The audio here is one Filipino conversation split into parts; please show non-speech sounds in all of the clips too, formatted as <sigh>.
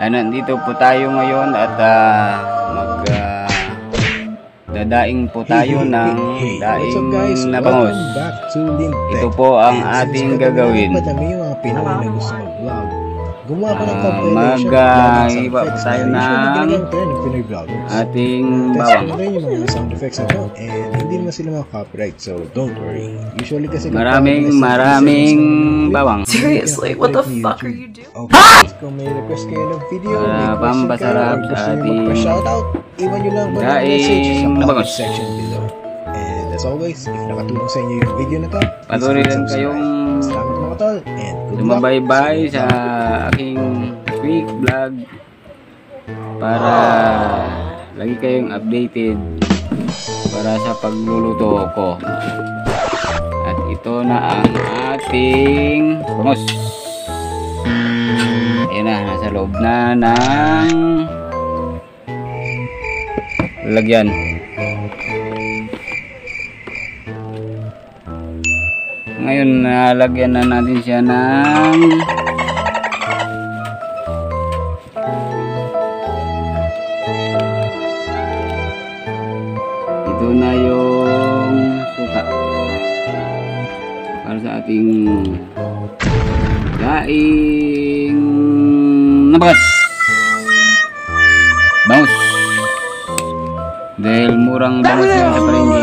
Ay, nandito po tayo ngayon at ah, mag ah, dadaing po tayo ng daing na bangos. Ito po ang ating gagawin. Madami yung mga Pinoy na gusto mag-vlog. Gumawa ka ng compilation mag- of vlogging ah, sound iba effects tayo ng Pinoy vloggers. Ating bawang. mo rin yung mga sound effects na to and hindi naman sila mga copyright so don't worry. Usually kasi Maraming maraming bawang. Seriously, what the fuck are you doing? Okay, kung may request kayo ng video, Para may question kayo, or gusto sa nyo magpa-shoutout, iwan nyo lang mga daing message sa na comment section below. And as always, if nakatulong sa inyo yung video na to, please Patuloy lang tol, and good luck. Sumabaybay sa aking quick vlog para lagi kayong updated para sa pagluluto ko. At ito na ang ating bangos. Ayan na, nasa loob na ng lagyan. Ngayon, nalagyan na natin siya ng ito na yung suka. Para sa ating daing nabagas. Bangus. Dahil murang bangus yun sa palengke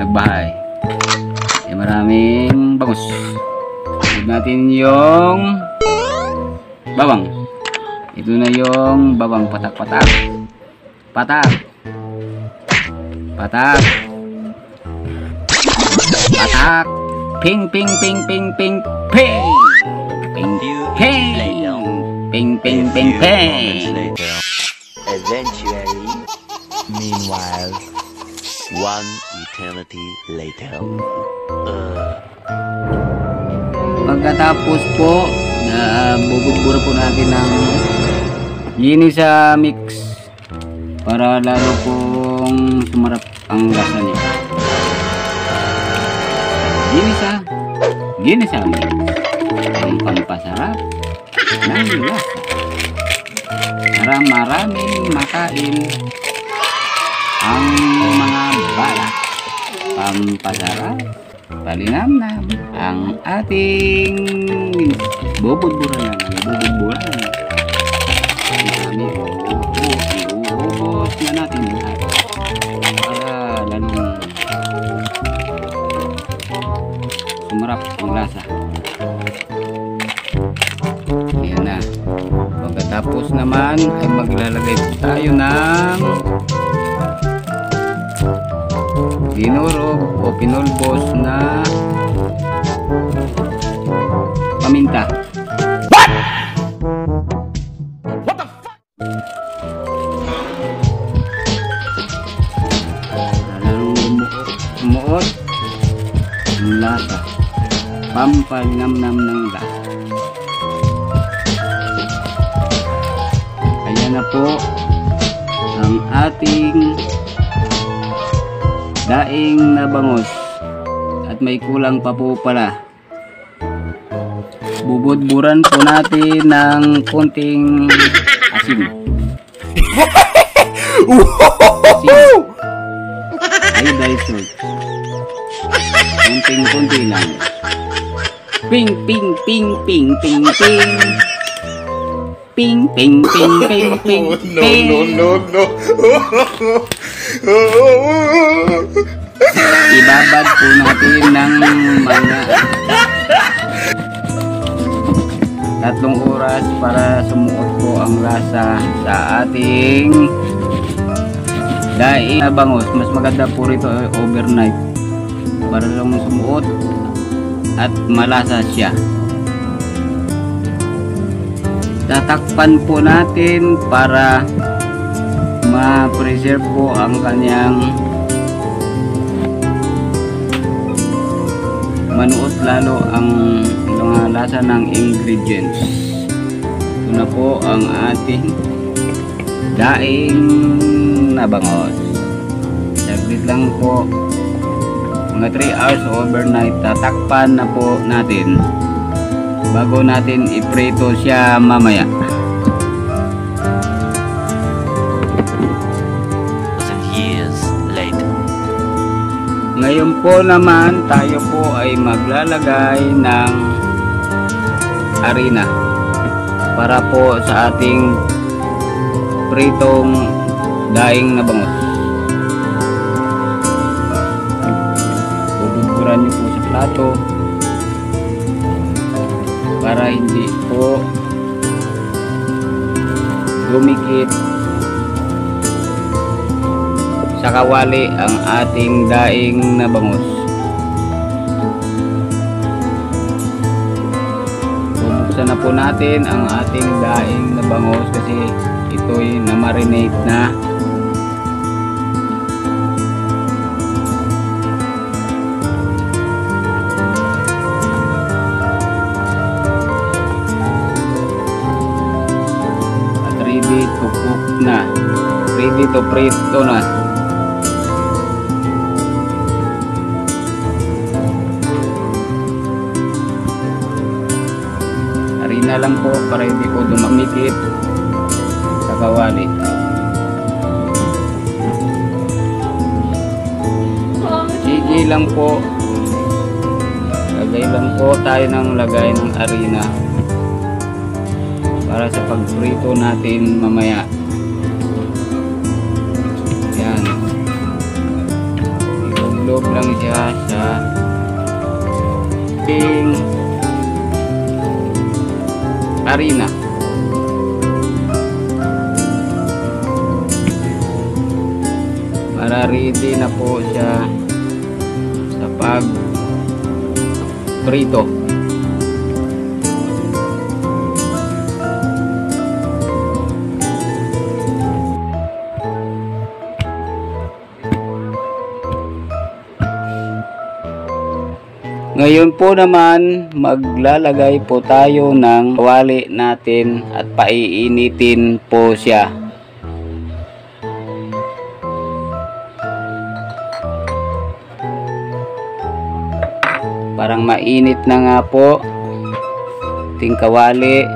nagbahay tapos, sunod natin yung bawang. Ito na yung bawang patak-patak. Patak. Patak. Patak. Ping, ping, ping, ping, ping, ping. Ping, ping. Ping, ping, ping, ping. Eventually, meanwhile, one eternity later. Uh. Pagkatapos po, na bubugbura po natin ng yini sa mix para lalo pong sumarap ang lasa niya. Yini sa yini sa mix ang pampasarap ng lasa. Para maraming makain ang mga balak pampasarap palinamnam ang ating bubudburan bubudburan. Marami iuubos na natin lahat. Para lalong sumarap ang lasa. Ayan na. Pagkatapos naman ay maglalagay tayo ng pinulbos na paminta. Lalong umuot, umuot ang lasa. Pampalinamnam ng lasa. Ayan na po ang ating daing na bangos at may kulang pa po pala. Bubudburan po natin ng konting asin. <laughs> Asin. Iodized salt konting konti lang. Ping ping ping ping ping ping. Ping ping ping ping ping <laughs> ping. no no <laughs> ibabad po natin ng mga tatlong oras para sumuot po ang lasa sa ating daing na bangus. Mas maganda po rito eh, overnight. Para lang sumuot at malasa siya. Tatakpan po natin para ma-preserve po ang kanyang manuot lalo ang mga lasa ng ingredients. Ito na po ang ating daing na bangos. Saglit lang po. Mga 3 hours overnight. Tatakpan na po natin bago natin iprito siya mamaya. Ngayon po naman tayo po ay maglalagay ng harina para po sa ating pritong daing na bangus. Bubudburan niyo po sa plato para hindi po lumikit sa kawali ang ating daing na bangus. Bubuksan na po natin ang ating daing na bangus kasi ito'y na-marinate na. At ready to cook na. Ready to prito na. Harina lang po para hindi po dumamikit sa kawali. Sige lang po. Lagay lang po tayo ng lagay ng harina para sa pagprito natin mamaya harina. Para ready na po siya sa pag prito. Ngayon po naman, maglalagay po tayo ng kawali natin at paiinitin po siya. Parang mainit na nga po. Ting kawali.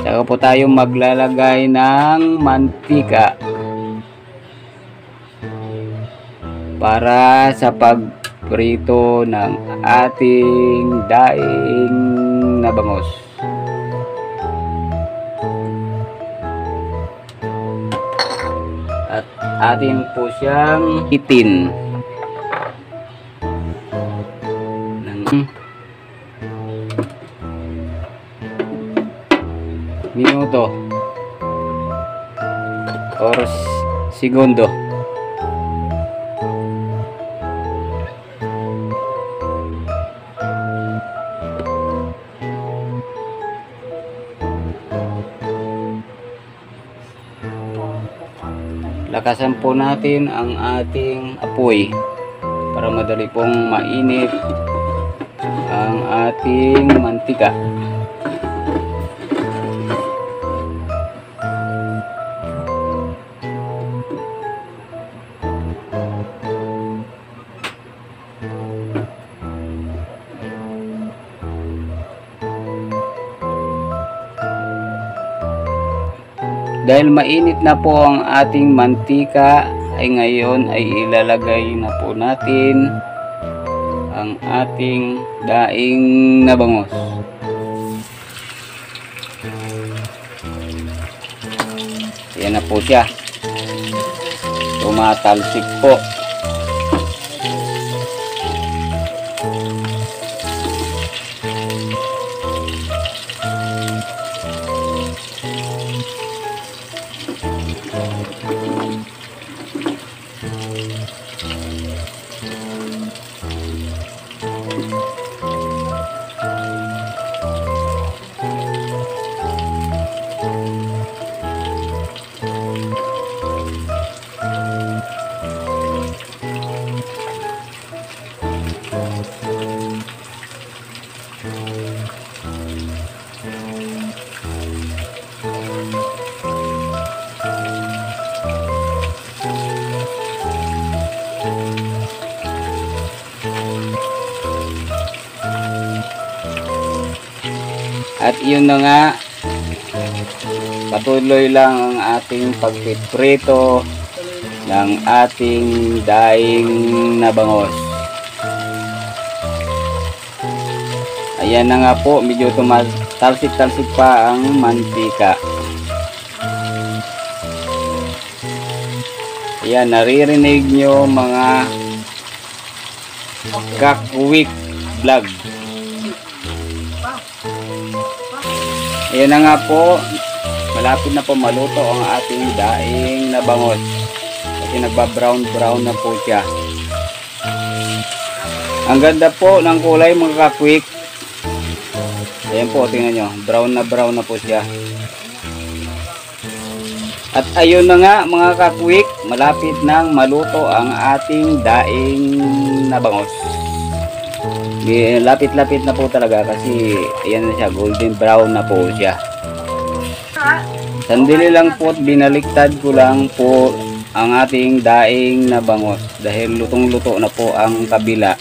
Saka po tayo maglalagay ng mantika. Para sa pag prito ng ating daing na bangos. At atin po siyang itin. Ng minuto or segundo. Lakasan po natin ang ating apoy para madali pong mainit ang ating mantika Dahil mainit na po ang ating mantika ay ngayon ay ilalagay na po natin ang ating daing na bangos. Yan na po siya. Tumatalsik po. At yun na nga, patuloy lang ang ating pagpiprito ng ating daing na bangos. Ayan na nga po, medyo tumatalsik-talsik pa ang mantika. Ayan, naririnig nyo mga kakwik vlog. Ayan na nga po, malapit na po maluto ang ating daing na bangos. Kasi nagba-brown-brown na po siya. Ang ganda po ng kulay mga kakwik. Ayan po, tingnan nyo. Brown na brown na po siya. At ayun na nga mga kakwik, malapit nang maluto ang ating daing na bangos. Lapit-lapit na po talaga kasi ayan na siya, golden brown na po siya. Sandali lang po at binaliktad ko lang po ang ating daing na bangos dahil lutong-luto na po ang kabila.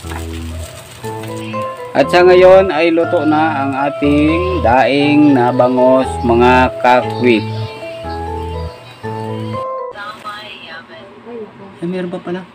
At sa ngayon ay luto na ang ating daing na bangos mga kakwit. Ay, meron pa pala.